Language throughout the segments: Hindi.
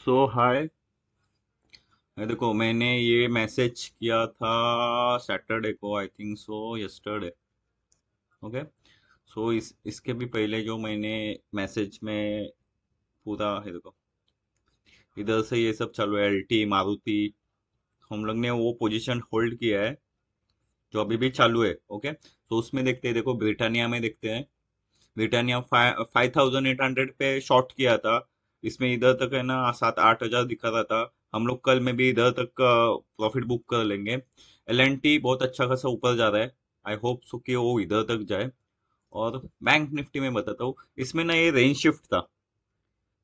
सो हाय देखो, मैंने ये मैसेज किया था सैटरडे को I think so yesterday okay so इस, इसके भी पहले जो मैंने मैसेज में पूरा है, देखो. इधर से ये सब चालू है एलटी मारुति. हम लोग ने वो पोजीशन होल्ड किया है, जो अभी भी चालू है ओके तो उसमें देखते हैं, देखो, ब्रिटानिया में देखते हैं. Britannia five thousand eight hundred पे शॉर्ट किया था. इसमें इधर तक है ना सात आठ हज़ार दिखा रहा था। हम लोग कल में भी इधर तक प्रॉफिट बुक कर लेंगे। एल टी बहुत अच्छा खासा ऊपर जा रहा है। आई होप सो कि वो इधर तक जाए। और बैंक निफ्टी में बताता हूँ। इसमें ना ये रेंज शिफ्ट था।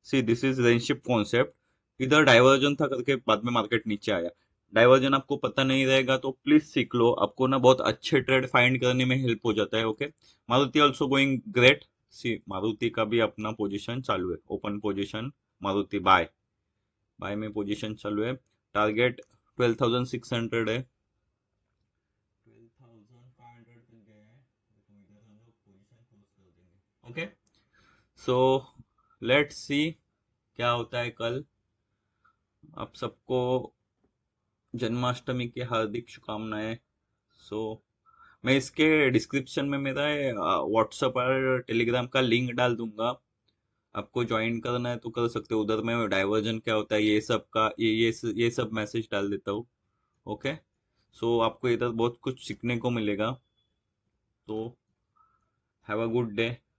See this is range shift concept इधर डाइवर्जन था करके बाद में मार्केट नीचे आया। डाइवर्जन आपको पता नहीं रहेगा तो प्लीज़ सीख लो। आपको ना बहुत अच्छे ट्रेड फाइंड करने में हेल्प हो जाता है okay Maruti also going great see Maruti का भी अपना पोजीशन चालू है. Open position Maruti buy buy में पोजीशन चालू है. Target twelve thousand six hundred है. ओके सो लेट्स सी क्या होता है कल. आप सबको जन्माष्टमी की हार्दिक शुभकामनाएँ. सो so, मैं इसके डिस्क्रिप्शन में मेरा व्हाट्सअप और टेलीग्राम का लिंक डाल दूँगा। आपको ज्वाइन करना है तो कर सकते हो। उधर मैं डाइवर्जन क्या होता है, ये सब का, ये ये ये सब मैसेज डाल देता हूँ। ओके सो आपको इधर बहुत कुछ सीखने को मिलेगा। तो हैव अ गुड डे